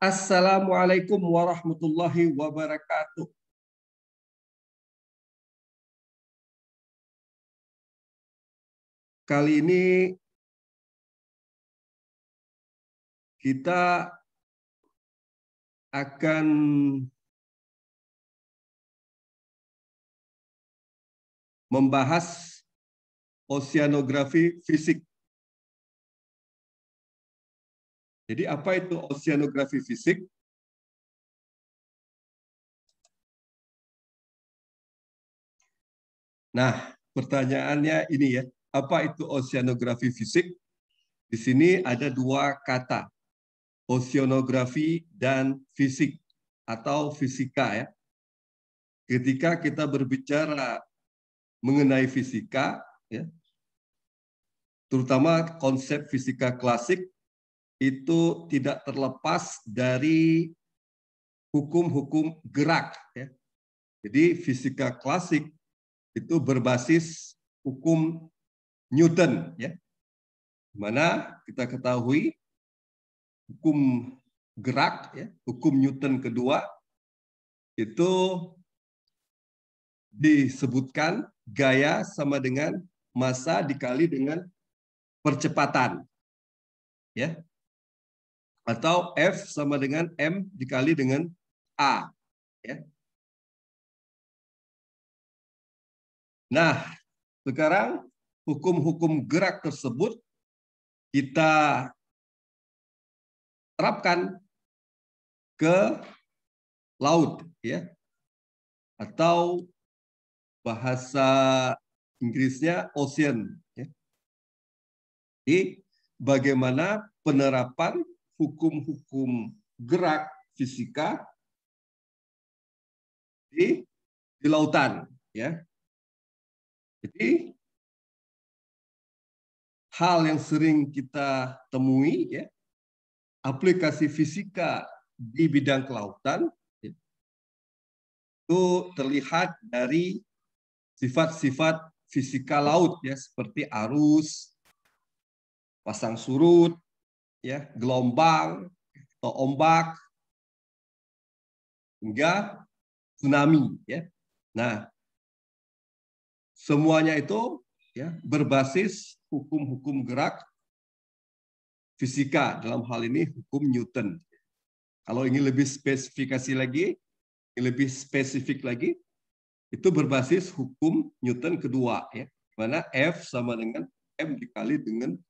Assalamualaikum warahmatullahi wabarakatuh. Kali ini kita akan membahas oceanografi fisik. Jadi apa itu oceanografi fisik? Nah, pertanyaannya ini ya, apa itu oceanografi fisik? Di sini ada dua kata, oceanografi dan fisik atau fisika ya. Ketika kita berbicara mengenai fisika, ya, terutama konsep fisika klasik, itu tidak terlepas dari hukum-hukum gerak. Ya. Jadi fisika klasik itu berbasis hukum Newton, ya, mana kita ketahui hukum gerak, ya, hukum Newton kedua itu disebutkan gaya sama dengan massa dikali dengan percepatan, ya, atau F sama dengan M dikali dengan A. Ya. Nah, sekarang hukum-hukum gerak tersebut kita terapkan ke laut ya atau bahasa Inggrisnya ocean ya. Jadi bagaimana penerapan hukum-hukum gerak fisika di di lautan ya. Jadi hal yang sering kita temui ya aplikasi fisika di bidang kelautan ya, itu terlihat dari sifat-sifat fisika laut ya seperti arus, pasang surut, ya, gelombang atau ombak hingga tsunami ya. Nah, semuanya itu ya berbasis hukum-hukum gerak fisika dalam hal ini hukum Newton. Kalau ingin lebih spesifikasi lagi, lebih spesifik lagi, itu berbasis hukum Newton kedua ya, mana F sama dengan M dikali dengan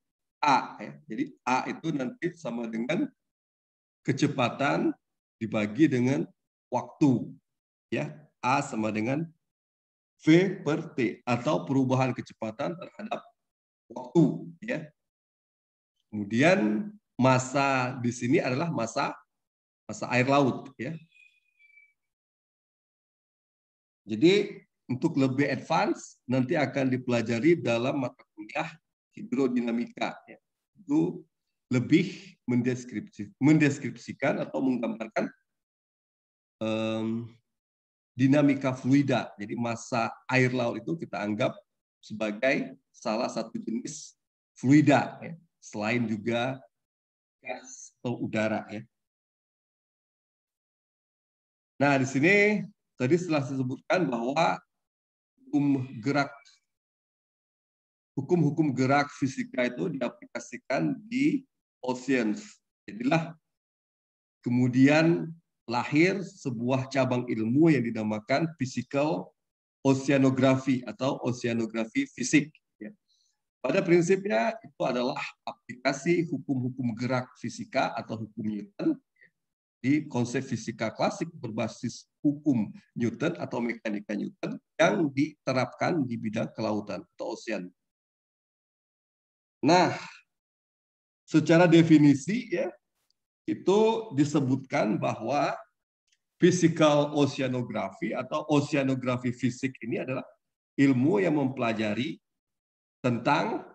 A. Ya. Jadi A itu nanti sama dengan kecepatan dibagi dengan waktu. Ya, A sama dengan V per T atau perubahan kecepatan terhadap waktu. Ya. Kemudian masa di sini adalah masa masa air laut. Ya. Jadi untuk lebih advance nanti akan dipelajari dalam mata kuliah hidrodinamika ya. itu lebih mendeskripsi, mendeskripsikan atau menggambarkan um, dinamika fluida. Jadi masa air laut itu kita anggap sebagai salah satu jenis fluida, ya. selain juga gas atau udara. Ya. Nah di sini tadi setelah disebutkan bahwa hukum gerak hukum-hukum gerak fisika itu diaplikasikan di oceans. Jadilah kemudian lahir sebuah cabang ilmu yang dinamakan physical oceanography atau oceanografi fisik. Ya. Pada prinsipnya itu adalah aplikasi hukum-hukum gerak fisika atau hukum Newton di konsep fisika klasik berbasis hukum Newton atau mekanika Newton yang diterapkan di bidang kelautan atau ocean. Nah, secara definisi ya itu disebutkan bahwa physical oceanography atau oceanografi fisik ini adalah ilmu yang mempelajari tentang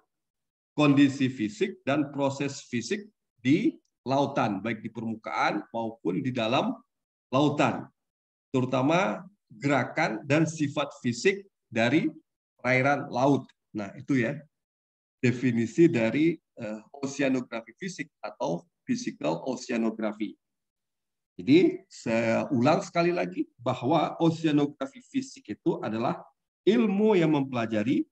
kondisi fisik dan proses fisik di lautan, baik di permukaan maupun di dalam lautan, terutama gerakan dan sifat fisik dari perairan laut. Nah, itu ya definisi dari uh, oceanografi fisik atau physical oceanography. Jadi saya ulang sekali lagi bahwa oceanografi fisik itu adalah ilmu yang mempelajari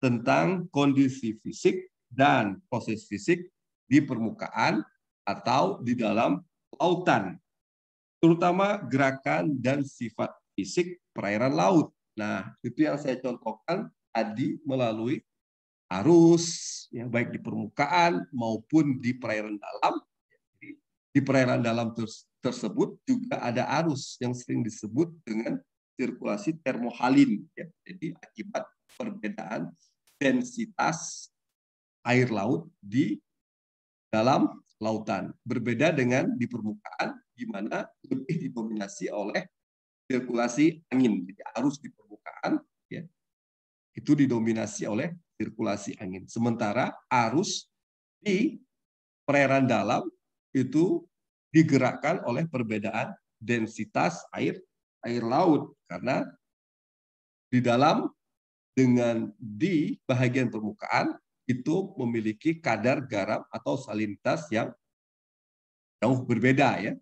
tentang kondisi fisik dan proses fisik di permukaan atau di dalam lautan, terutama gerakan dan sifat fisik perairan laut. Nah, itu yang saya contohkan tadi melalui arus, yang baik di permukaan maupun di perairan dalam. Di perairan dalam tersebut juga ada arus yang sering disebut dengan sirkulasi termohalin. Ya. Jadi akibat perbedaan densitas air laut di dalam lautan. Berbeda dengan di permukaan, di mana lebih didominasi oleh sirkulasi angin. Jadi arus di permukaan ya, itu didominasi oleh sirkulasi angin. Sementara arus di perairan dalam itu digerakkan oleh perbedaan densitas air air laut karena di dalam dengan di bagian permukaan itu memiliki kadar garam atau salinitas yang jauh berbeda ya.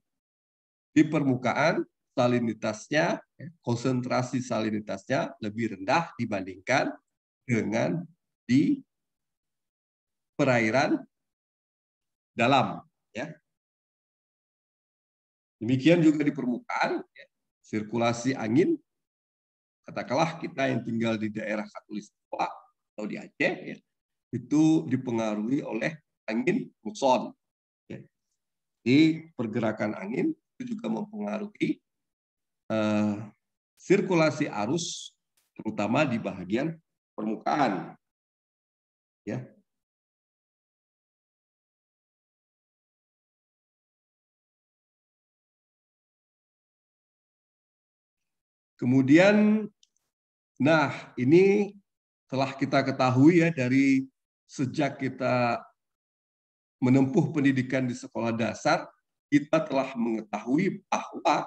Di permukaan salinitasnya, konsentrasi salinitasnya lebih rendah dibandingkan dengan di perairan dalam ya Demikian juga di permukaan, ya, sirkulasi angin, katakanlah kita yang tinggal di daerah Katulistiwa atau di Aceh, ya, itu dipengaruhi oleh angin muson. Ya. Di pergerakan angin itu juga mempengaruhi uh, sirkulasi arus, terutama di bagian permukaan. Ya, Kemudian, nah ini telah kita ketahui ya dari sejak kita menempuh pendidikan di sekolah dasar, kita telah mengetahui bahwa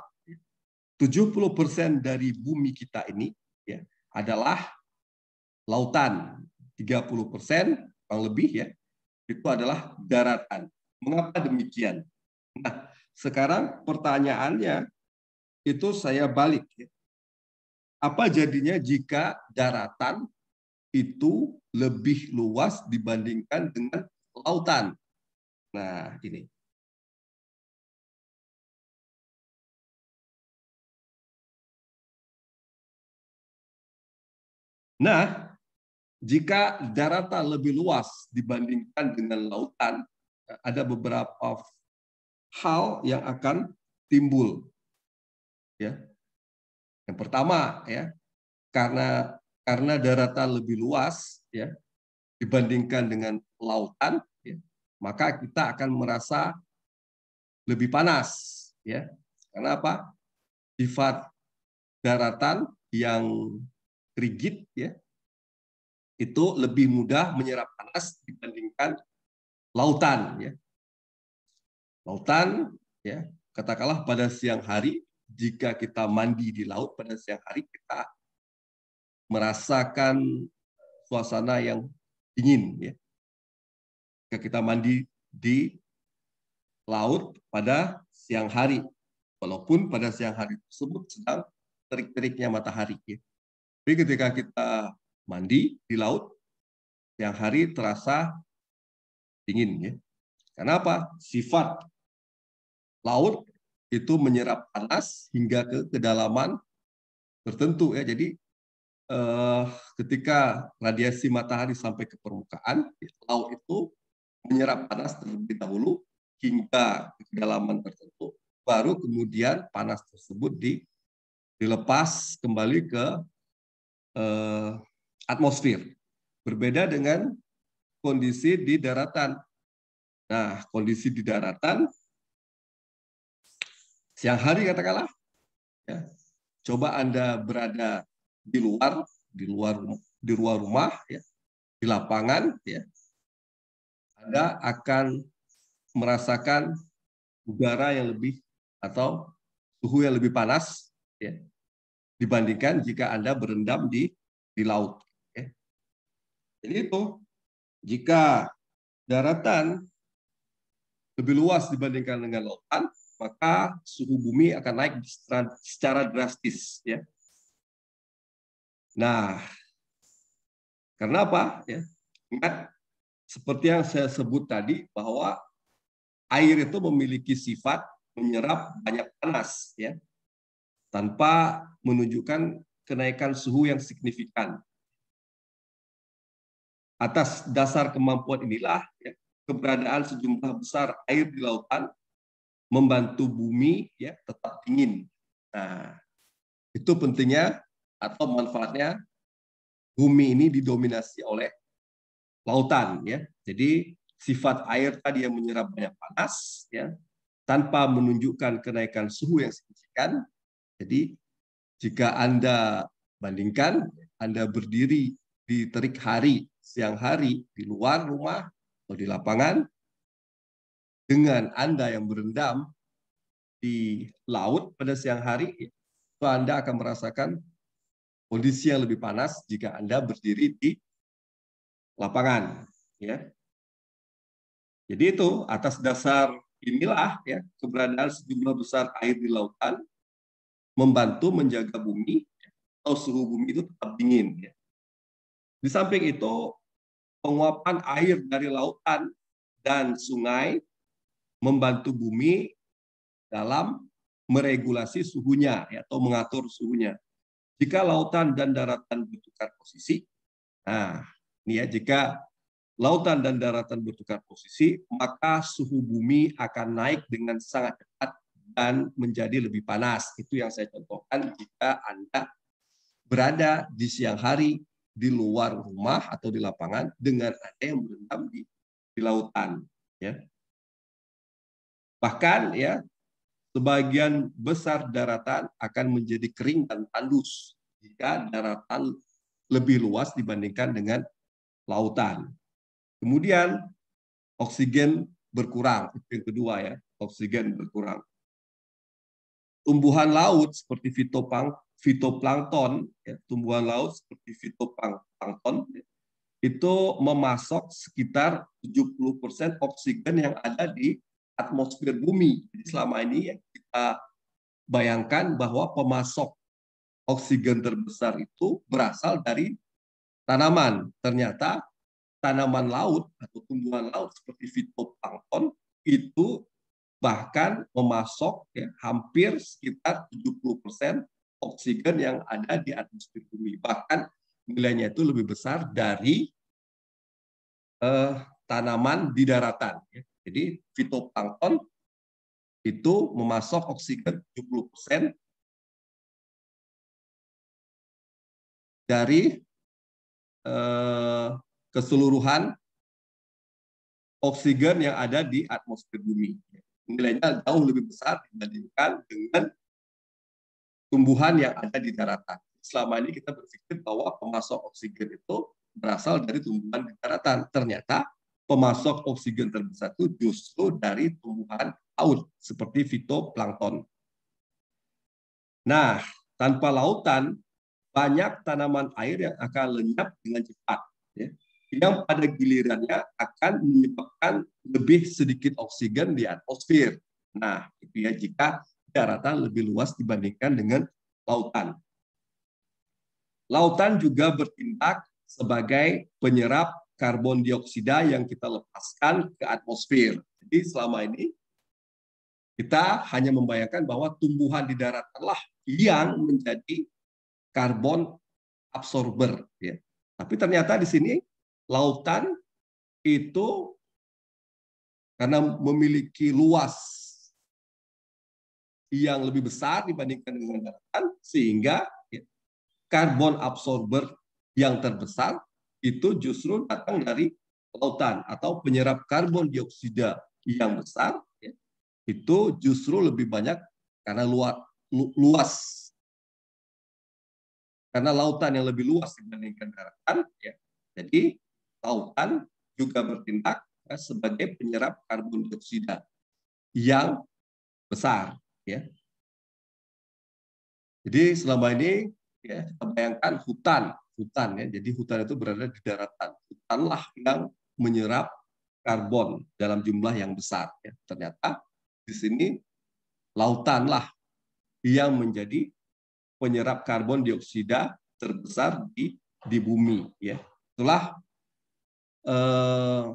70% dari bumi kita ini ya adalah lautan. 30% kurang lebih ya itu adalah daratan. Mengapa demikian? Nah, sekarang pertanyaannya itu saya balik ya. Apa jadinya jika daratan itu lebih luas dibandingkan dengan lautan? Nah, ini. Nah, jika daratan lebih luas dibandingkan dengan lautan, ada beberapa hal yang akan timbul. Ya, yang pertama ya, karena karena daratan lebih luas ya dibandingkan dengan lautan, ya, maka kita akan merasa lebih panas ya. Karena apa? Sifat daratan yang rigid ya itu lebih mudah menyerap panas dibandingkan lautan ya. Lautan ya, katakanlah pada siang hari jika kita mandi di laut pada siang hari kita merasakan suasana yang dingin ya. Jika kita mandi di laut pada siang hari walaupun pada siang hari tersebut sedang terik-teriknya matahari ya. Tapi ketika kita mandi di laut siang hari terasa dingin ya. Kenapa? Sifat laut itu menyerap panas hingga ke kedalaman tertentu ya. Jadi eh, ketika radiasi matahari sampai ke permukaan, laut itu menyerap panas terlebih dahulu hingga ke kedalaman tertentu, baru kemudian panas tersebut di, dilepas kembali ke eh, atmosfer. Berbeda dengan kondisi di daratan. Nah, kondisi di daratan siang hari katakanlah ya, coba anda berada di luar di luar di luar rumah ya di lapangan ya anda akan merasakan udara yang lebih atau suhu yang lebih panas ya dibandingkan jika anda berendam di di laut. Jadi itu jika daratan lebih luas dibandingkan dengan lautan maka suhu bumi akan naik secara drastis ya. Nah, karena apa? Ya, ingat seperti yang saya sebut tadi bahwa air itu memiliki sifat menyerap banyak panas ya tanpa menunjukkan kenaikan suhu yang signifikan. Atas dasar kemampuan inilah ya, keberadaan sejumlah besar air di lautan membantu bumi ya tetap dingin. Nah, itu pentingnya atau manfaatnya bumi ini didominasi oleh lautan ya. Jadi sifat air tadi yang menyerap banyak panas ya tanpa menunjukkan kenaikan suhu yang signifikan. Jadi jika Anda bandingkan Anda berdiri di terik hari siang hari di luar rumah atau di lapangan dengan Anda yang berendam di laut pada siang hari, itu Anda akan merasakan kondisi yang lebih panas jika Anda berdiri di lapangan. Ya. Jadi itu atas dasar inilah ya keberadaan sejumlah besar air di lautan membantu menjaga bumi atau suhu bumi itu tetap dingin. Ya. Di samping itu, penguapan air dari lautan dan sungai membantu bumi dalam meregulasi suhunya ya, atau mengatur suhunya. Jika lautan dan daratan bertukar posisi, nah ini ya jika lautan dan daratan bertukar posisi, maka suhu bumi akan naik dengan sangat cepat dan menjadi lebih panas. Itu yang saya contohkan jika Anda berada di siang hari di luar rumah atau di lapangan dengan ada yang berendam di, di lautan ya. Bahkan ya sebagian besar daratan akan menjadi kering dan tandus jika daratan lebih luas dibandingkan dengan lautan. Kemudian oksigen berkurang yang kedua ya oksigen berkurang. Tumbuhan laut seperti fitopang fitoplankton, ya, tumbuhan laut seperti fitoplankton, ya, itu memasok sekitar 70% oksigen yang ada di atmosfer bumi. Jadi selama ini yang kita bayangkan bahwa pemasok oksigen terbesar itu berasal dari tanaman. Ternyata tanaman laut atau tumbuhan laut seperti fitoplankton itu bahkan memasok ya, hampir sekitar 70% oksigen yang ada di atmosfer bumi. Bahkan nilainya itu lebih besar dari eh, tanaman di daratan. Ya. Jadi fitoplankton itu memasok oksigen 70% dari eh, keseluruhan oksigen yang ada di atmosfer bumi. Nilainya jauh lebih besar dibandingkan dengan tumbuhan yang ada di daratan. Selama ini kita berpikir bahwa pemasok oksigen itu berasal dari tumbuhan di daratan. Ternyata pemasok oksigen terbesar itu justru dari tumbuhan laut seperti fitoplankton. Nah, tanpa lautan banyak tanaman air yang akan lenyap dengan cepat, ya. yang pada gilirannya akan menyebabkan lebih sedikit oksigen di atmosfer. Nah, itu ya jika daratan lebih luas dibandingkan dengan lautan. Lautan juga bertindak sebagai penyerap karbon dioksida yang kita lepaskan ke atmosfer. Jadi selama ini kita hanya membayangkan bahwa tumbuhan di daratanlah yang menjadi karbon absorber. Ya. Tapi ternyata di sini lautan itu karena memiliki luas yang lebih besar dibandingkan dengan daratan sehingga ya, karbon absorber yang terbesar itu justru datang dari lautan atau penyerap karbon dioksida yang besar ya, itu justru lebih banyak karena luas, luas karena lautan yang lebih luas dibandingkan daratan ya. Jadi lautan juga bertindak ya, sebagai penyerap karbon dioksida yang besar ya. Jadi selama ini ya kita bayangkan hutan, hutan ya. Jadi hutan itu berada di daratan. Hutanlah yang menyerap karbon dalam jumlah yang besar ya. Ternyata di sini lautan lah yang menjadi penyerap karbon dioksida terbesar di di bumi ya. Itulah eh,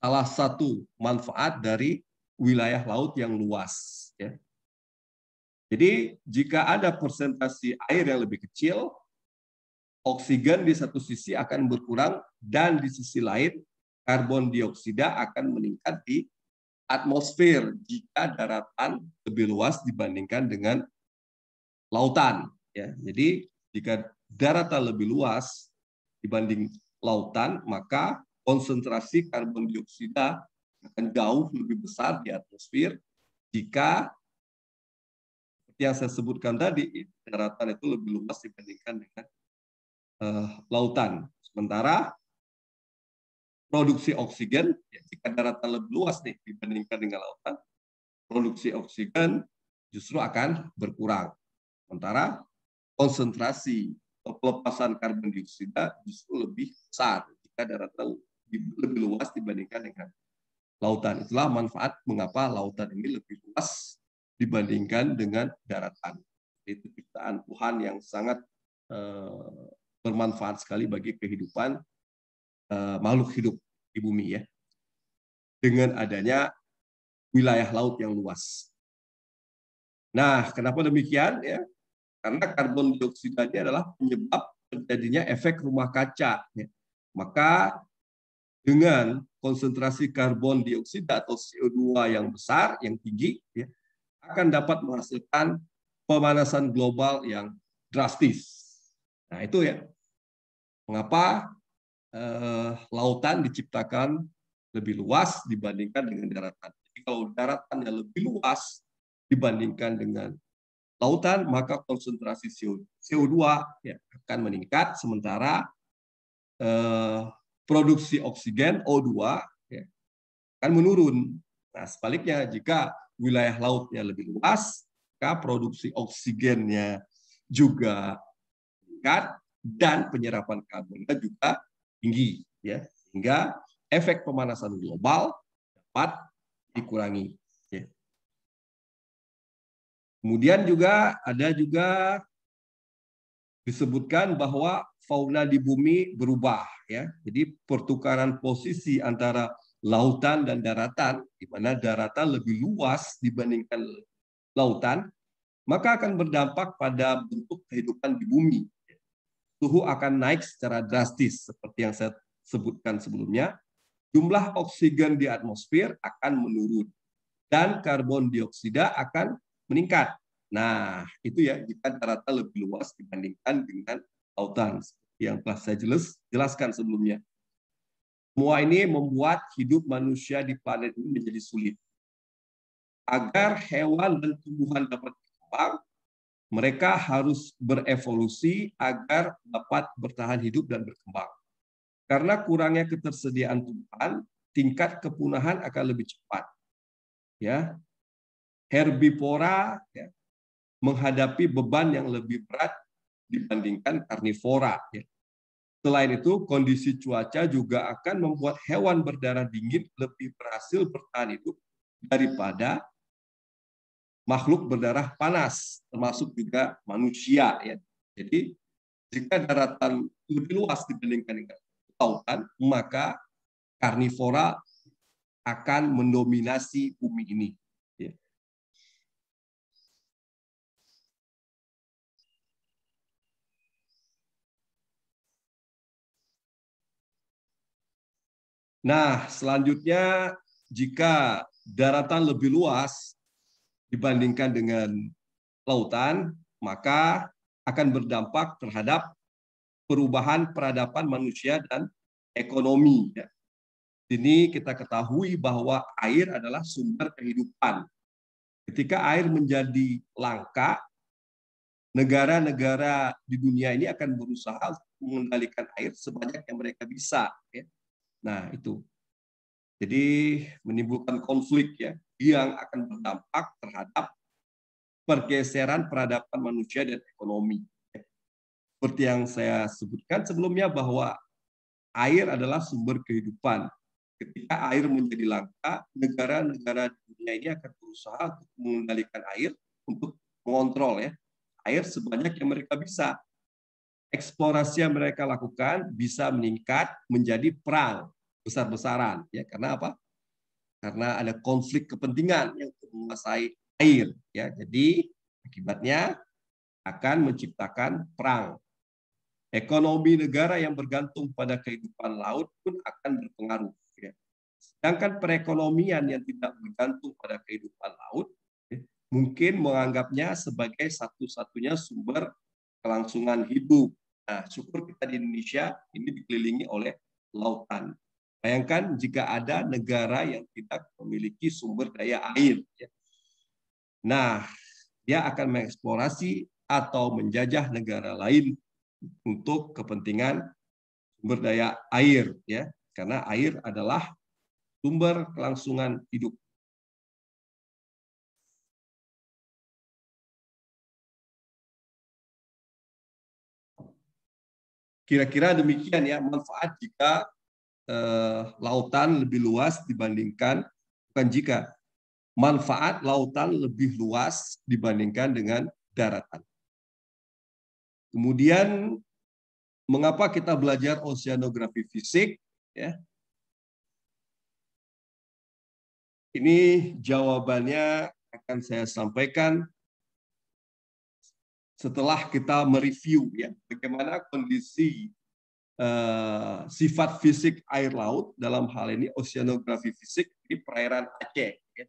salah satu manfaat dari wilayah laut yang luas ya. Jadi jika ada persentasi air yang lebih kecil, oksigen di satu sisi akan berkurang dan di sisi lain karbon dioksida akan meningkat di atmosfer jika daratan lebih luas dibandingkan dengan lautan. Ya, jadi jika daratan lebih luas dibanding lautan, maka konsentrasi karbon dioksida akan jauh lebih besar di atmosfer jika yang saya sebutkan tadi, daratan itu lebih luas dibandingkan dengan uh, lautan. Sementara produksi oksigen, ya, jika daratan lebih luas nih dibandingkan dengan lautan, produksi oksigen justru akan berkurang. Sementara konsentrasi pelepasan karbon dioksida justru lebih besar jika daratan lebih luas dibandingkan dengan lautan. Itulah manfaat mengapa lautan ini lebih luas dibandingkan dengan daratan. Itu ciptaan Tuhan yang sangat uh, bermanfaat sekali bagi kehidupan uh, makhluk hidup di bumi ya. Dengan adanya wilayah laut yang luas. Nah, kenapa demikian ya? Karena karbon dioksida ini adalah penyebab terjadinya efek rumah kaca. Ya. Maka dengan konsentrasi karbon dioksida atau CO2 yang besar, yang tinggi, ya, akan dapat menghasilkan pemanasan global yang drastis. Nah itu ya, mengapa eh, lautan diciptakan lebih luas dibandingkan dengan daratan. Jadi kalau daratan yang lebih luas dibandingkan dengan lautan, maka konsentrasi CO2 ya, akan meningkat, sementara eh, produksi oksigen O2 ya, akan menurun. Nah, sebaliknya jika wilayah lautnya lebih luas, maka produksi oksigennya juga meningkat dan penyerapan karbonnya juga tinggi ya sehingga efek pemanasan global dapat dikurangi ya. Kemudian juga ada juga disebutkan bahwa fauna di bumi berubah ya. Jadi pertukaran posisi antara lautan dan daratan, di mana daratan lebih luas dibandingkan lautan, maka akan berdampak pada bentuk kehidupan di bumi. Suhu akan naik secara drastis, seperti yang saya sebutkan sebelumnya. Jumlah oksigen di atmosfer akan menurun, dan karbon dioksida akan meningkat. Nah, itu ya, jika daratan lebih luas dibandingkan dengan lautan, yang telah saya jelas, jelaskan sebelumnya. Semua ini membuat hidup manusia di planet ini menjadi sulit. Agar hewan dan tumbuhan dapat berkembang, mereka harus berevolusi agar dapat bertahan hidup dan berkembang. Karena kurangnya ketersediaan tumbuhan, tingkat kepunahan akan lebih cepat. Ya, herbivora ya, menghadapi beban yang lebih berat dibandingkan karnivora. Ya. Selain itu, kondisi cuaca juga akan membuat hewan berdarah dingin lebih berhasil bertahan hidup daripada makhluk berdarah panas, termasuk juga manusia. Ya. Jadi, jika daratan lebih luas dibandingkan dengan lautan, maka karnivora akan mendominasi bumi ini. Nah, selanjutnya jika daratan lebih luas dibandingkan dengan lautan, maka akan berdampak terhadap perubahan peradaban manusia dan ekonomi. Ini kita ketahui bahwa air adalah sumber kehidupan. Ketika air menjadi langka, negara-negara di dunia ini akan berusaha mengendalikan air sebanyak yang mereka bisa. Ya Nah, itu. Jadi menimbulkan konflik ya yang akan berdampak terhadap pergeseran peradaban manusia dan ekonomi. Seperti yang saya sebutkan sebelumnya bahwa air adalah sumber kehidupan. ketika air menjadi langka, negara-negara dunia ini akan berusaha untuk mengendalikan air untuk mengontrol ya air sebanyak yang mereka bisa. Eksplorasi yang mereka lakukan bisa meningkat menjadi perang besar-besaran ya karena apa? Karena ada konflik kepentingan yang menguasai air ya. Jadi akibatnya akan menciptakan perang. Ekonomi negara yang bergantung pada kehidupan laut pun akan berpengaruh Sedangkan perekonomian yang tidak bergantung pada kehidupan laut, ya, mungkin menganggapnya sebagai satu-satunya sumber kelangsungan hidup. Nah, syukur kita di Indonesia ini dikelilingi oleh lautan. Bayangkan jika ada negara yang tidak memiliki sumber daya air. Ya. Nah, dia akan mengeksplorasi atau menjajah negara lain untuk kepentingan sumber daya air ya karena air adalah sumber kelangsungan hidup. Kira-kira demikian ya manfaat jika eh, lautan lebih luas dibandingkan bukan jika manfaat lautan lebih luas dibandingkan dengan daratan. Kemudian mengapa kita belajar oceanografi fisik ya Ini jawabannya akan saya sampaikan setelah kita mereview ya bagaimana kondisi uh, sifat fisik air laut dalam hal ini oceanografi fisik di perairan Aceh. Ya.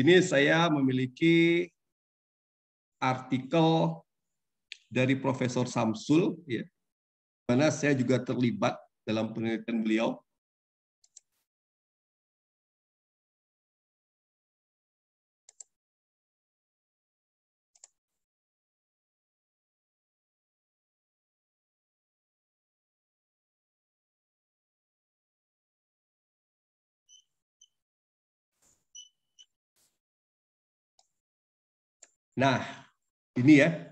Ini saya memiliki artikel dari Profesor Samsul ya, mana saya juga terlibat dalam penelitian beliau Nah, ini ya.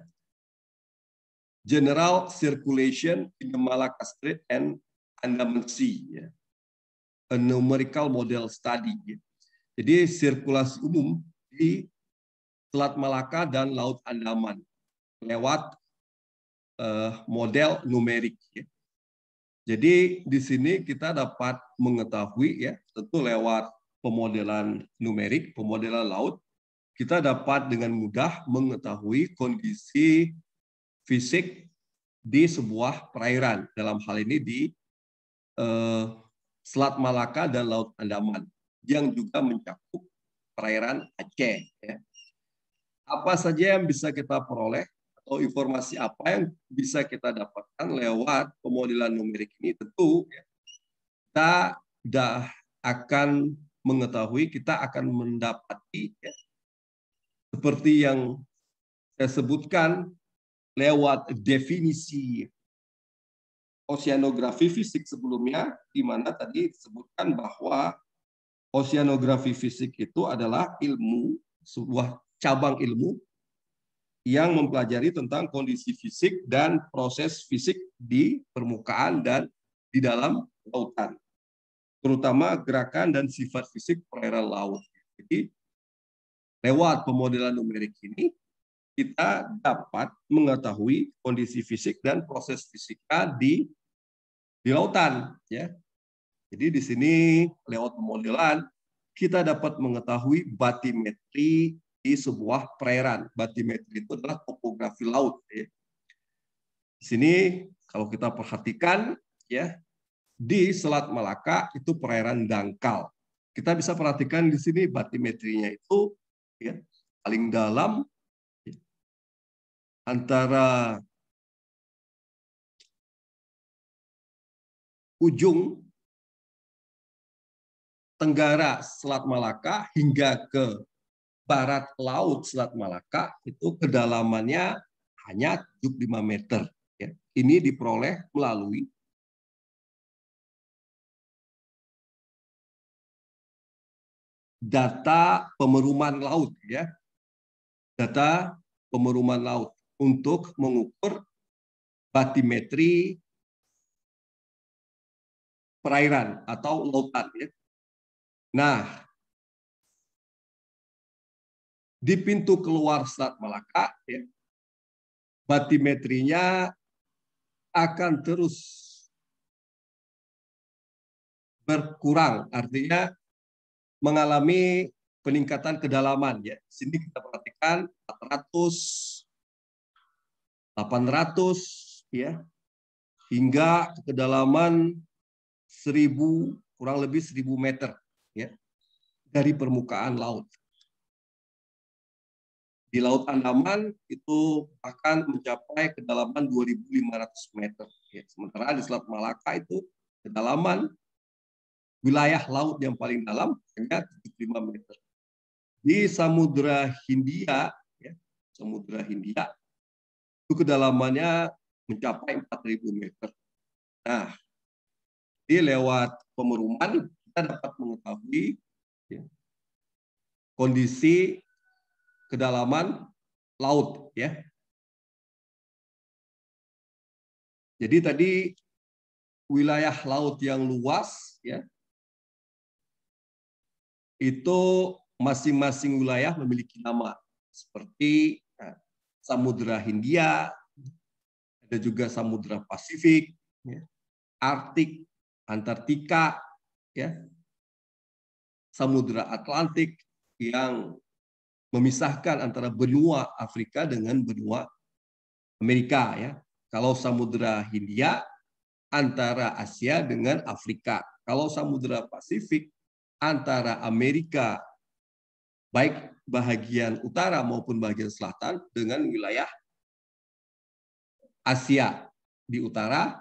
General circulation in the Malacca Strait and Andaman Sea. Ya. A numerical model study. Ya. Jadi sirkulasi umum di Selat Malaka dan Laut Andaman lewat uh, model numerik. Ya. Jadi di sini kita dapat mengetahui ya tentu lewat pemodelan numerik, pemodelan laut, kita dapat dengan mudah mengetahui kondisi fisik di sebuah perairan. Dalam hal ini di eh, Selat Malaka dan Laut Andaman yang juga mencakup perairan Aceh. Ya. Apa saja yang bisa kita peroleh atau informasi apa yang bisa kita dapatkan lewat pemodelan numerik ini tentu ya, kita sudah akan mengetahui, kita akan mendapati ya, seperti yang saya sebutkan lewat definisi oceanografi fisik sebelumnya, di mana tadi disebutkan bahwa oceanografi fisik itu adalah ilmu, sebuah cabang ilmu yang mempelajari tentang kondisi fisik dan proses fisik di permukaan dan di dalam lautan, terutama gerakan dan sifat fisik perairan laut. Jadi lewat pemodelan numerik ini kita dapat mengetahui kondisi fisik dan proses fisika di di lautan ya. Jadi di sini lewat pemodelan kita dapat mengetahui batimetri di sebuah perairan. Batimetri itu adalah topografi laut ya. Di sini kalau kita perhatikan ya di Selat Malaka itu perairan dangkal. Kita bisa perhatikan di sini batimetrinya itu ya, paling dalam ya, antara ujung tenggara Selat Malaka hingga ke barat laut Selat Malaka itu kedalamannya hanya 75 meter. Ya. Ini diperoleh melalui data pemeruman laut ya. Data pemeruman laut untuk mengukur batimetri perairan atau lautan. Ya. Nah, di pintu keluar Selat Malaka, ya, batimetrinya akan terus berkurang, artinya mengalami peningkatan kedalaman ya. Sini kita perhatikan 400 800 ya hingga kedalaman 1000 kurang lebih 1000 meter ya dari permukaan laut. Di Laut Andaman itu akan mencapai kedalaman 2.500 meter. Ya. Sementara di Selat Malaka itu kedalaman wilayah laut yang paling dalam hanya 75 meter. Di Samudra Hindia, ya, Samudra Hindia, itu kedalamannya mencapai 4.000 meter. Nah, di lewat pemeruman kita dapat mengetahui ya, kondisi kedalaman laut ya. Jadi tadi wilayah laut yang luas ya itu masing-masing wilayah memiliki nama seperti ya, Samudra Hindia, ada juga Samudra Pasifik, ya, Arktik, Antartika, ya, Samudra Atlantik yang memisahkan antara benua Afrika dengan benua Amerika ya. Kalau Samudra Hindia antara Asia dengan Afrika. Kalau Samudra Pasifik antara Amerika baik bahagian utara maupun bagian selatan dengan wilayah Asia di utara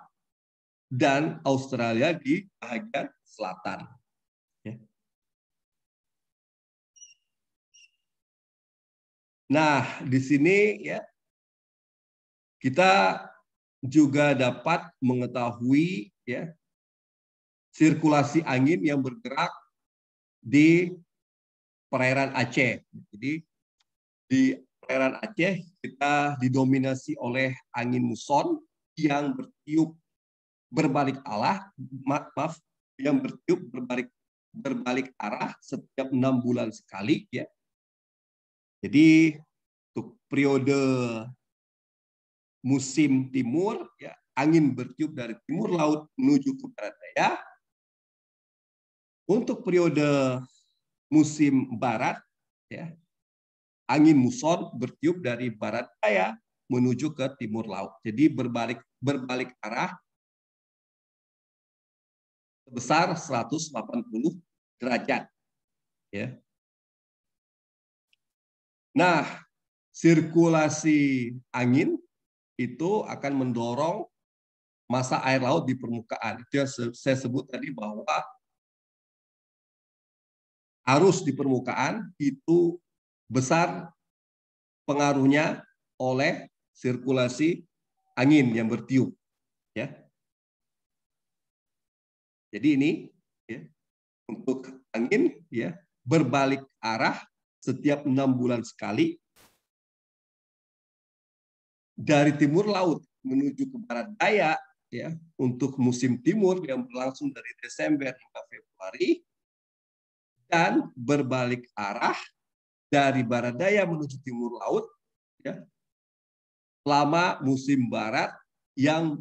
dan Australia di bahagian selatan. Nah, di sini ya kita juga dapat mengetahui ya sirkulasi angin yang bergerak di perairan Aceh. Jadi di perairan Aceh kita didominasi oleh angin muson yang bertiup berbalik arah, maaf, yang bertiup berbalik berbalik arah setiap enam bulan sekali ya jadi untuk periode musim timur, ya, angin bertiup dari timur laut menuju ke barat daya. Untuk periode musim barat, ya, angin muson bertiup dari barat daya menuju ke timur laut. Jadi berbalik berbalik arah sebesar 180 derajat. Ya. Nah, sirkulasi angin itu akan mendorong masa air laut di permukaan. Itu yang saya sebut tadi bahwa arus di permukaan itu besar pengaruhnya oleh sirkulasi angin yang bertiup. Ya. Jadi ini ya, untuk angin ya berbalik arah setiap enam bulan sekali dari timur laut menuju ke barat daya ya untuk musim timur yang berlangsung dari Desember hingga Februari dan berbalik arah dari barat daya menuju timur laut ya selama musim barat yang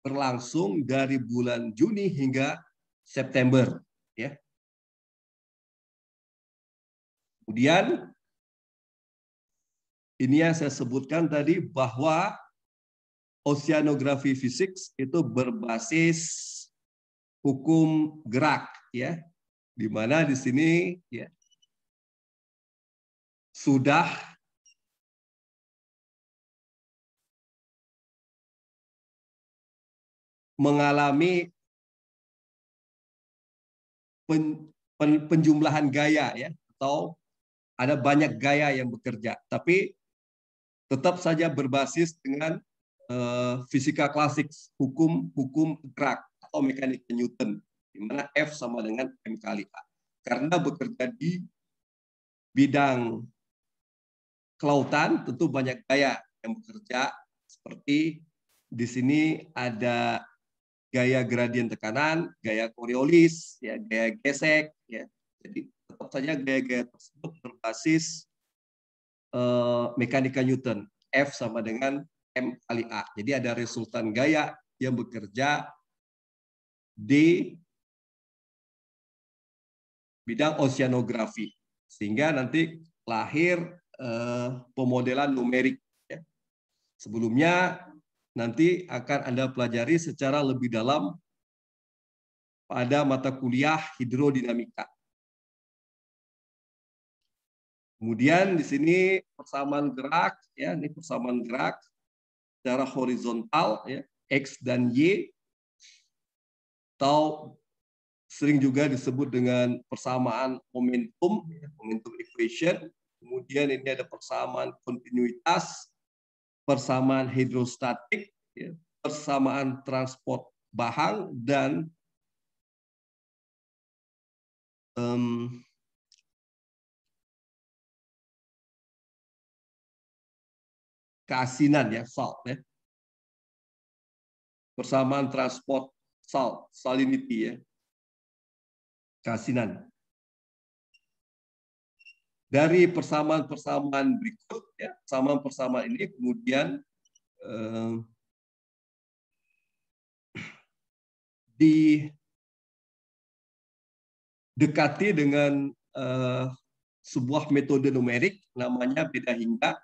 berlangsung dari bulan Juni hingga September ya. Kemudian ini yang saya sebutkan tadi bahwa oceanografi fisik itu berbasis hukum gerak ya di mana di sini ya. sudah mengalami pen, pen, penjumlahan gaya ya atau ada banyak gaya yang bekerja, tapi tetap saja berbasis dengan uh, fisika klasik, hukum-hukum gerak atau mekanika Newton, di mana F sama dengan M kali A. Karena bekerja di bidang kelautan, tentu banyak gaya yang bekerja seperti di sini ada gaya gradien tekanan, gaya Coriolis, ya, gaya gesek, ya. Jadi tetap saja gaya-gaya tersebut berbasis uh, mekanika Newton. F sama dengan M kali A. Jadi ada resultan gaya yang bekerja di bidang oceanografi. Sehingga nanti lahir eh, pemodelan numerik. Ya. Sebelumnya nanti akan Anda pelajari secara lebih dalam pada mata kuliah hidrodinamika. Kemudian di sini persamaan gerak, ya ini persamaan gerak secara horizontal, ya x dan y, atau sering juga disebut dengan persamaan momentum, ya, momentum equation. Kemudian ini ada persamaan kontinuitas, persamaan hidrostatik, ya, persamaan transport bahan dan um, keasinan ya salt ya. Persamaan transport salt, salinity ya. Keasinan. Dari persamaan-persamaan berikut ya, persamaan-persamaan ini kemudian eh, didekati dengan eh, sebuah metode numerik namanya beda hingga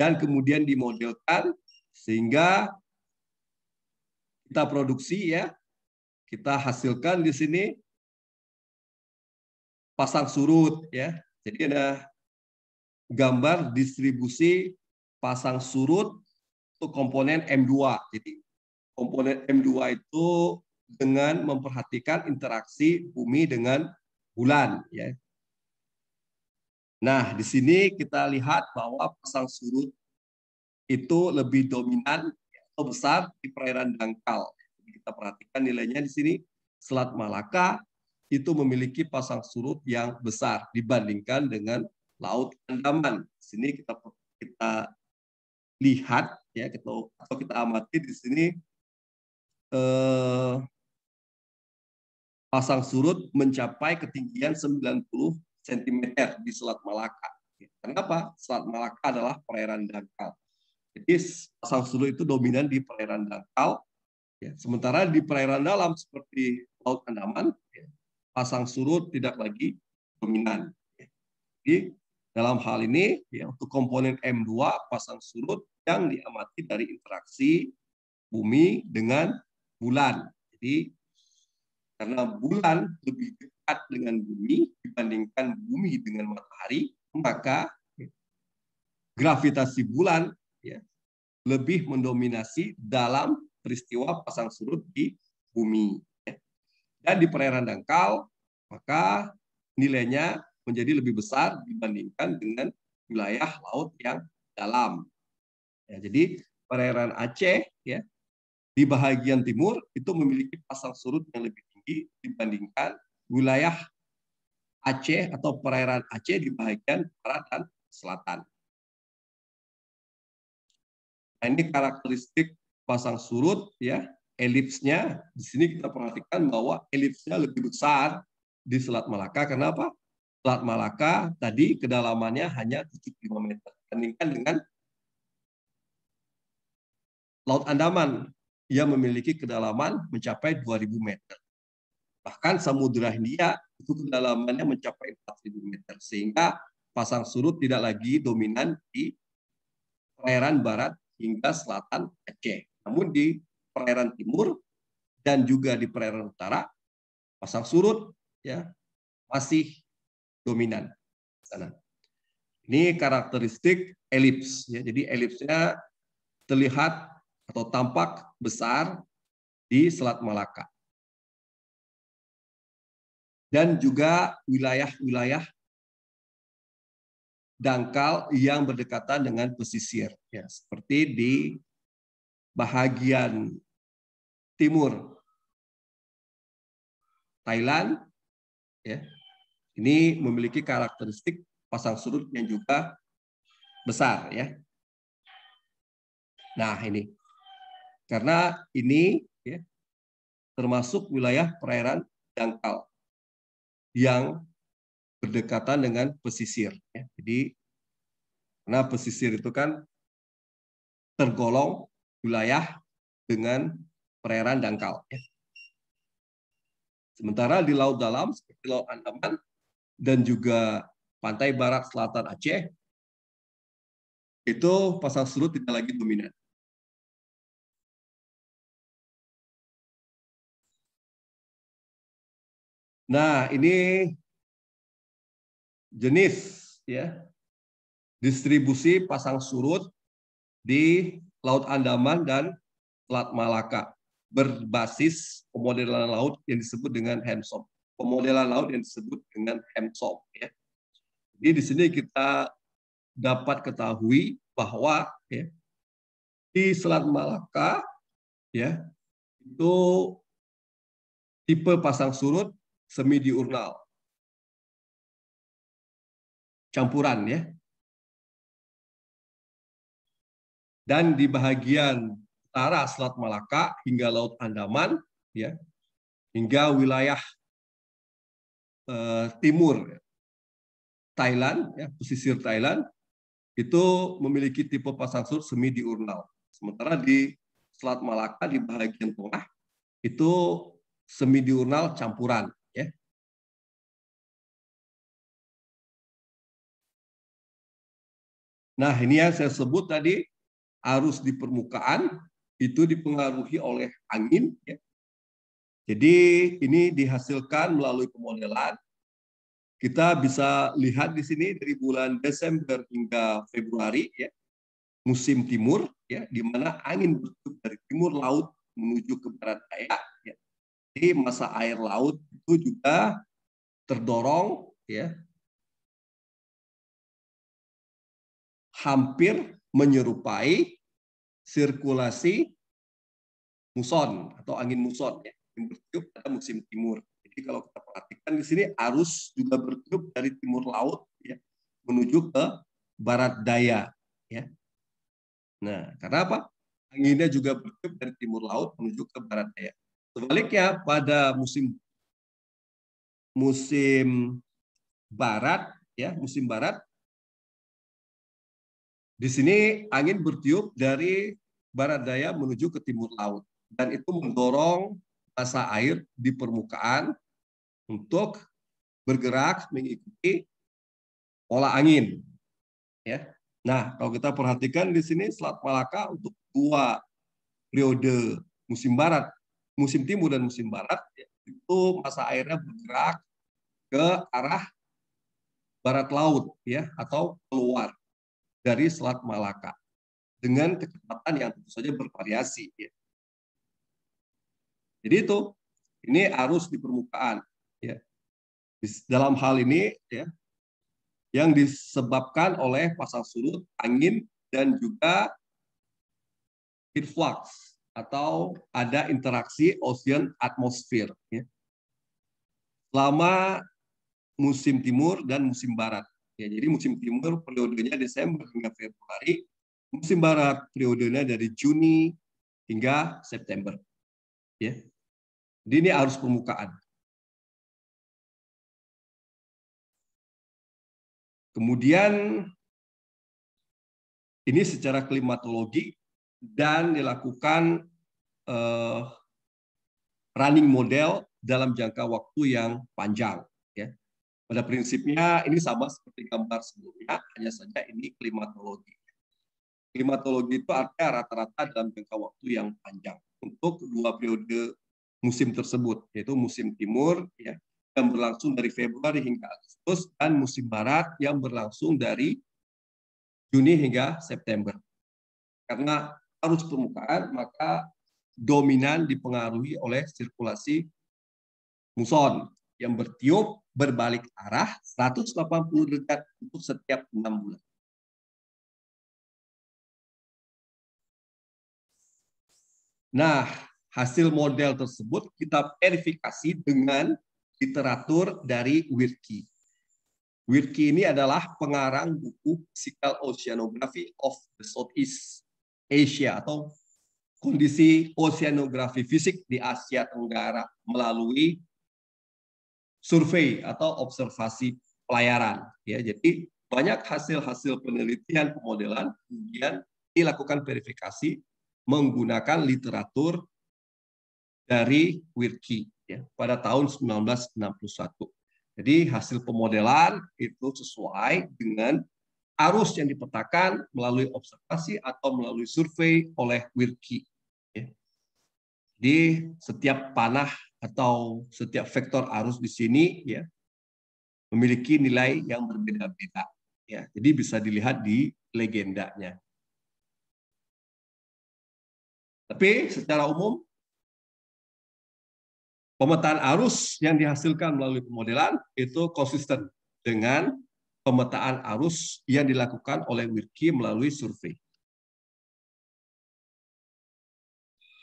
dan kemudian dimodelkan sehingga kita produksi ya, kita hasilkan di sini pasang surut ya. Jadi ada gambar distribusi pasang surut untuk komponen M2. Jadi komponen M2 itu dengan memperhatikan interaksi bumi dengan bulan ya. Nah, di sini kita lihat bahwa pasang surut itu lebih dominan atau besar di perairan dangkal. Kita perhatikan nilainya di sini. Selat Malaka itu memiliki pasang surut yang besar dibandingkan dengan Laut Andaman. Di sini kita kita lihat ya kita atau kita amati di sini eh, pasang surut mencapai ketinggian 90 cm di Selat Malaka. Kenapa? Selat Malaka adalah perairan dangkal. Jadi pasang surut itu dominan di perairan dangkal. Ya. Sementara di perairan dalam seperti Laut Andaman, pasang surut tidak lagi dominan. Jadi dalam hal ini, ya, untuk komponen M2, pasang surut yang diamati dari interaksi bumi dengan bulan. Jadi karena bulan lebih dekat dengan bumi dibandingkan bumi dengan matahari, maka gravitasi bulan ya, lebih mendominasi dalam peristiwa pasang surut di bumi. Dan di perairan dangkal, maka nilainya menjadi lebih besar dibandingkan dengan wilayah laut yang dalam. Ya, jadi perairan Aceh ya di bagian timur itu memiliki pasang surut yang lebih tinggi dibandingkan wilayah Aceh atau perairan Aceh di bagian barat dan selatan. Nah, ini karakteristik pasang surut ya, elipsnya di sini kita perhatikan bahwa elipsnya lebih besar di Selat Malaka. Kenapa? Selat Malaka tadi kedalamannya hanya 75 meter dibandingkan dengan Laut Andaman yang memiliki kedalaman mencapai 2000 meter. Bahkan Samudra Hindia itu kedalamannya mencapai 4000 meter sehingga pasang surut tidak lagi dominan di perairan barat hingga selatan Aceh. Namun di perairan timur dan juga di perairan utara pasang surut ya masih dominan sana. Ini karakteristik elips ya. Jadi elipsnya terlihat atau tampak besar di Selat Malaka dan juga wilayah-wilayah dangkal yang berdekatan dengan pesisir ya seperti di bahagian timur Thailand ya ini memiliki karakteristik pasang surut yang juga besar ya nah ini karena ini ya termasuk wilayah perairan dangkal yang berdekatan dengan pesisir. Ya. Jadi, karena pesisir itu kan tergolong wilayah dengan perairan dangkal. Sementara di laut dalam seperti laut Andaman dan juga pantai barat selatan Aceh itu pasang surut tidak lagi dominan. Nah, ini jenis ya distribusi pasang surut di Laut Andaman dan Selat Malaka berbasis pemodelan laut yang disebut dengan HAMSOM. Pemodelan laut yang disebut dengan HAMSOM ya. Jadi di sini kita dapat ketahui bahwa ya, di Selat Malaka ya itu tipe pasang surut semi diurnal. Campuran ya. Dan di bagian utara Selat Malaka hingga Laut Andaman ya hingga wilayah eh, timur Thailand ya pesisir Thailand itu memiliki tipe pasang surut semi diurnal. Sementara di Selat Malaka di bagian tengah itu semi diurnal campuran ya. Nah, ini yang saya sebut tadi arus di permukaan itu dipengaruhi oleh angin. Ya. Jadi ini dihasilkan melalui pemodelan. Kita bisa lihat di sini dari bulan Desember hingga Februari, ya, musim timur, ya, di mana angin bertiup dari timur laut menuju ke barat daya. Ya. Jadi masa air laut itu juga terdorong, ya, hampir menyerupai sirkulasi muson atau angin muson ya, yang bertiup pada musim timur. Jadi kalau kita perhatikan di sini arus juga bertiup dari timur laut ya, menuju ke barat daya ya. Nah, karena apa? Anginnya juga bertiup dari timur laut menuju ke barat daya. Sebaliknya pada musim musim barat ya, musim barat di sini angin bertiup dari barat daya menuju ke timur laut dan itu mendorong masa air di permukaan untuk bergerak mengikuti pola angin. Ya. Nah, kalau kita perhatikan di sini Selat Malaka untuk dua periode musim barat, musim timur dan musim barat itu masa airnya bergerak ke arah barat laut ya atau keluar dari Selat Malaka dengan kecepatan yang tentu saja bervariasi. Ya. Jadi itu ini arus di permukaan. Ya. Dalam hal ini ya yang disebabkan oleh pasang surut, angin dan juga influx atau ada interaksi ocean atmosfer. Ya. Selama musim timur dan musim barat. Ya, jadi musim timur periodenya Desember hingga Februari, musim barat periodenya dari Juni hingga September. Ya. Jadi ini arus permukaan. Kemudian ini secara klimatologi dan dilakukan uh, running model dalam jangka waktu yang panjang. Pada prinsipnya ini sama seperti gambar sebelumnya, hanya saja ini klimatologi. Klimatologi itu artinya rata-rata dalam jangka waktu yang panjang untuk dua periode musim tersebut, yaitu musim timur ya, yang berlangsung dari Februari hingga Agustus dan musim barat yang berlangsung dari Juni hingga September. Karena arus permukaan maka dominan dipengaruhi oleh sirkulasi muson yang bertiup berbalik arah 180 derajat untuk setiap enam bulan. Nah, hasil model tersebut kita verifikasi dengan literatur dari Wirki. Wirki ini adalah pengarang buku Physical Oceanography of the Southeast Asia atau kondisi oceanografi fisik di Asia Tenggara melalui survei atau observasi pelayaran. Ya, jadi banyak hasil-hasil penelitian pemodelan kemudian dilakukan verifikasi menggunakan literatur dari Wirki ya, pada tahun 1961. Jadi hasil pemodelan itu sesuai dengan arus yang dipetakan melalui observasi atau melalui survei oleh Wirki. Ya. Di setiap panah atau setiap vektor arus di sini ya memiliki nilai yang berbeda-beda. Ya, jadi bisa dilihat di legendanya. Tapi secara umum pemetaan arus yang dihasilkan melalui pemodelan itu konsisten dengan pemetaan arus yang dilakukan oleh Wirki melalui survei.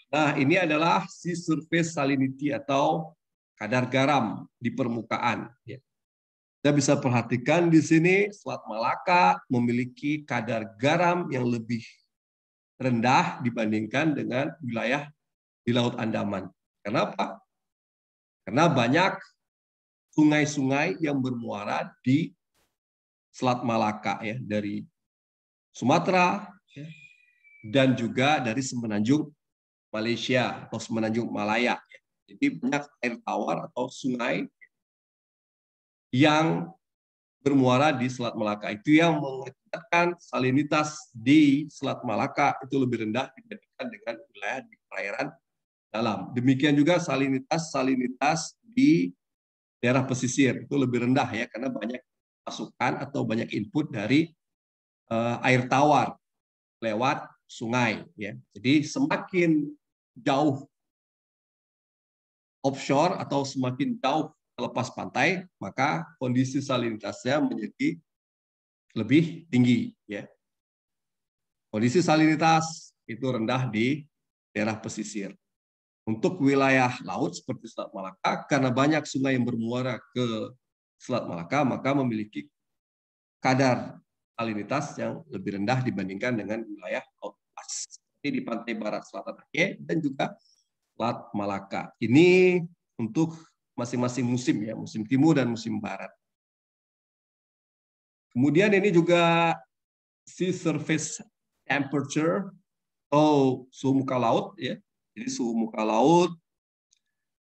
Nah, ini adalah si surface salinity atau kadar garam di permukaan. Ya. Kita bisa perhatikan di sini Selat Malaka memiliki kadar garam yang lebih rendah dibandingkan dengan wilayah di Laut Andaman. Kenapa? Karena banyak sungai-sungai yang bermuara di Selat Malaka ya dari Sumatera ya, dan juga dari Semenanjung Malaysia atau Semenanjung Malaya. Jadi banyak air tawar atau sungai yang bermuara di Selat Malaka. Itu yang mengakibatkan salinitas di Selat Malaka itu lebih rendah dibandingkan dengan wilayah di perairan dalam. Demikian juga salinitas-salinitas di daerah pesisir itu lebih rendah ya karena banyak masukan atau banyak input dari uh, air tawar lewat sungai ya. Jadi semakin jauh offshore atau semakin jauh lepas pantai, maka kondisi salinitasnya menjadi lebih tinggi. Ya. Kondisi salinitas itu rendah di daerah pesisir. Untuk wilayah laut seperti Selat Malaka, karena banyak sungai yang bermuara ke Selat Malaka, maka memiliki kadar salinitas yang lebih rendah dibandingkan dengan wilayah laut lepas di pantai barat selatan Aceh dan juga Selat Malaka. Ini untuk masing-masing musim ya, musim timur dan musim barat. Kemudian ini juga sea surface temperature atau suhu muka laut ya. Jadi suhu muka laut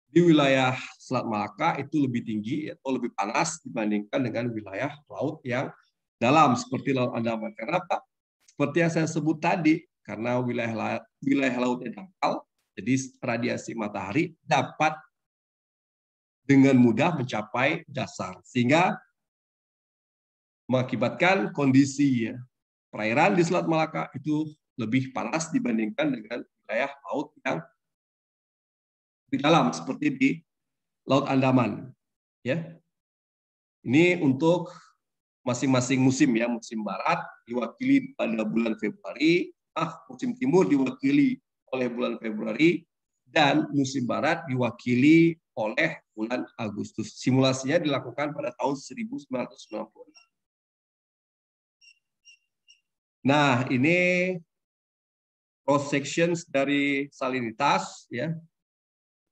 di wilayah Selat Malaka itu lebih tinggi atau lebih panas dibandingkan dengan wilayah laut yang dalam seperti Laut Andaman. Kenapa? Seperti yang saya sebut tadi, karena wilayah wilayah lautnya dangkal, jadi radiasi matahari dapat dengan mudah mencapai dasar sehingga mengakibatkan kondisi ya, perairan di Selat Malaka itu lebih panas dibandingkan dengan wilayah laut yang di dalam seperti di Laut Andaman. Ya, ini untuk masing-masing musim ya musim barat diwakili pada bulan Februari ah, musim timur diwakili oleh bulan Februari dan musim barat diwakili oleh bulan Agustus. Simulasinya dilakukan pada tahun 1990. Nah, ini cross sections dari salinitas ya.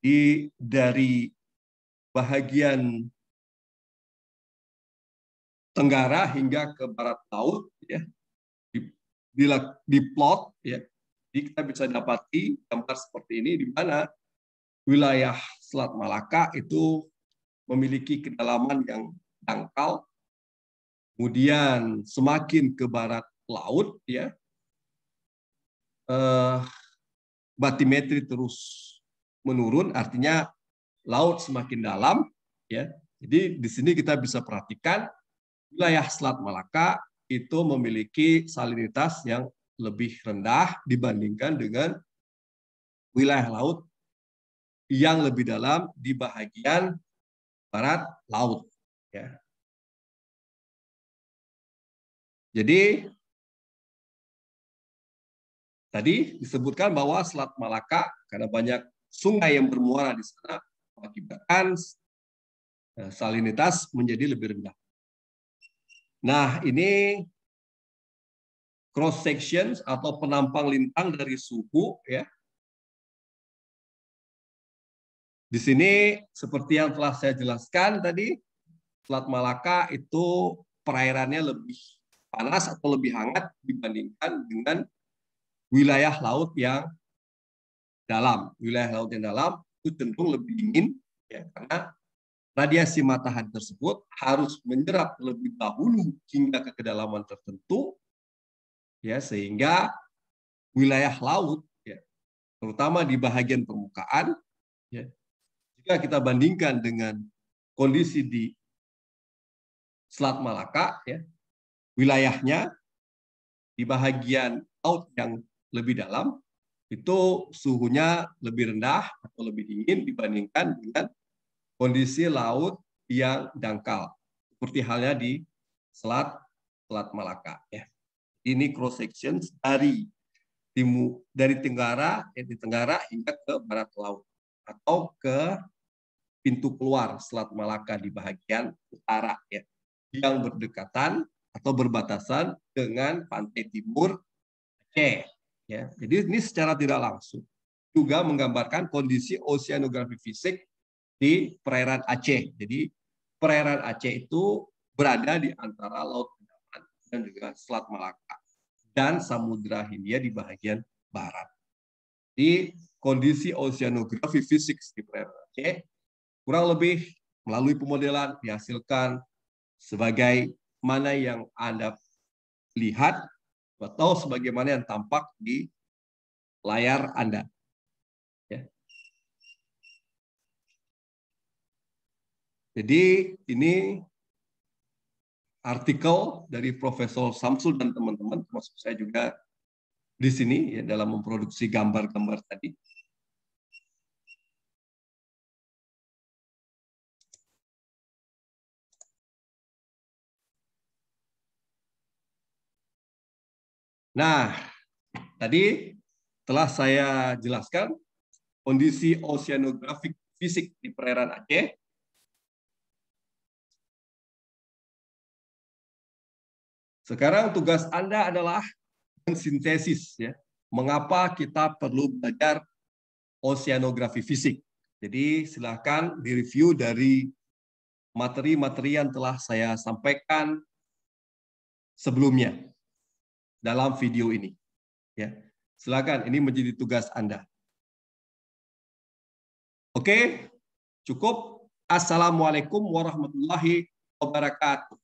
Di dari bahagian tenggara hingga ke barat laut ya di, di plot ya jadi kita bisa dapati gambar seperti ini di mana wilayah Selat Malaka itu memiliki kedalaman yang dangkal kemudian semakin ke barat laut ya eh, batimetri terus menurun artinya laut semakin dalam ya. Jadi di sini kita bisa perhatikan wilayah Selat Malaka itu memiliki salinitas yang lebih rendah dibandingkan dengan wilayah laut yang lebih dalam di bagian barat laut. Ya. Jadi tadi disebutkan bahwa Selat Malaka karena banyak sungai yang bermuara di sana mengakibatkan eh, salinitas menjadi lebih rendah. Nah, ini cross sections atau penampang lintang dari suhu ya. Di sini seperti yang telah saya jelaskan tadi, Selat Malaka itu perairannya lebih panas atau lebih hangat dibandingkan dengan wilayah laut yang dalam. Wilayah laut yang dalam itu cenderung lebih dingin ya karena radiasi matahari tersebut harus menyerap lebih dahulu hingga ke kedalaman tertentu ya sehingga wilayah laut ya terutama di bagian permukaan ya jika kita bandingkan dengan kondisi di Selat Malaka ya wilayahnya di bagian laut yang lebih dalam itu suhunya lebih rendah atau lebih dingin dibandingkan dengan kondisi laut yang dangkal seperti halnya di Selat Selat Malaka ya. Ini cross section dari timur dari tenggara ya, di tenggara hingga ke barat laut atau ke pintu keluar Selat Malaka di bagian utara ya yang berdekatan atau berbatasan dengan pantai timur Aceh Ya, jadi ini secara tidak langsung juga menggambarkan kondisi oceanografi fisik di perairan Aceh. Jadi perairan Aceh itu berada di antara Laut Andaman dan juga Selat Malaka dan Samudra Hindia di bagian barat. Di kondisi oceanografi fisik di perairan Aceh kurang lebih melalui pemodelan dihasilkan sebagai mana yang Anda lihat atau sebagaimana yang tampak di layar Anda. Ya. Jadi ini artikel dari Profesor Samsul dan teman-teman, termasuk saya juga di sini ya, dalam memproduksi gambar-gambar tadi. Nah, tadi telah saya jelaskan kondisi oceanografik fisik di perairan Aceh. Sekarang tugas Anda adalah mensintesis ya. Mengapa kita perlu belajar oceanografi fisik? Jadi silakan direview dari materi-materi yang telah saya sampaikan sebelumnya dalam video ini. Ya, silakan. Ini menjadi tugas Anda. Oke, cukup. Assalamualaikum warahmatullahi wabarakatuh.